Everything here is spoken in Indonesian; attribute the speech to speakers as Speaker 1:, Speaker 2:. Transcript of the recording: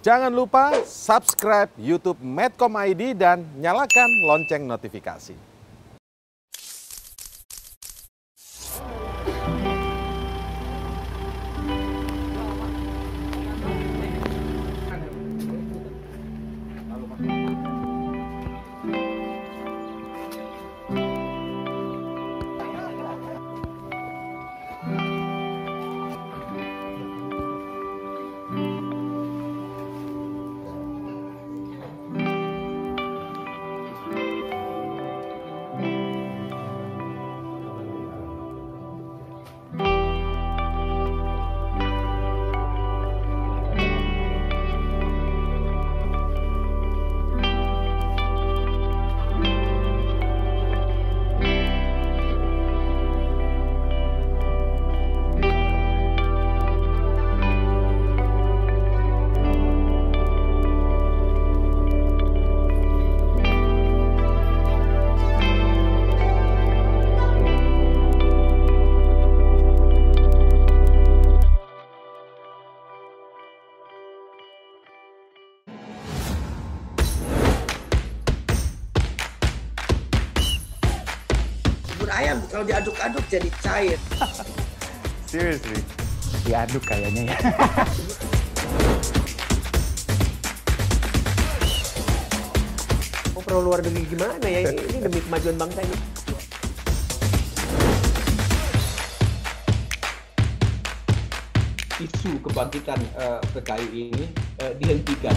Speaker 1: Jangan lupa subscribe YouTube Medcom ID dan nyalakan lonceng notifikasi.
Speaker 2: Ayam kalau diaduk-aduk jadi cair.
Speaker 1: Seriously.
Speaker 3: diaduk kayaknya ya.
Speaker 4: Oh, perlu luar negeri gimana ya? Ini, ini demi kemajuan bangsa ini.
Speaker 5: isu kebangkitan eh, PKI ini eh, dihentikan.